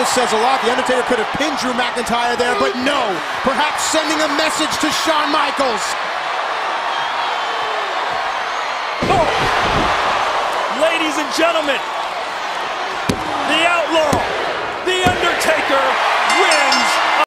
this says a lot. The Undertaker could have pinned Drew McIntyre there, but no. Perhaps sending a message to Shawn Michaels. Oh. Ladies and gentlemen,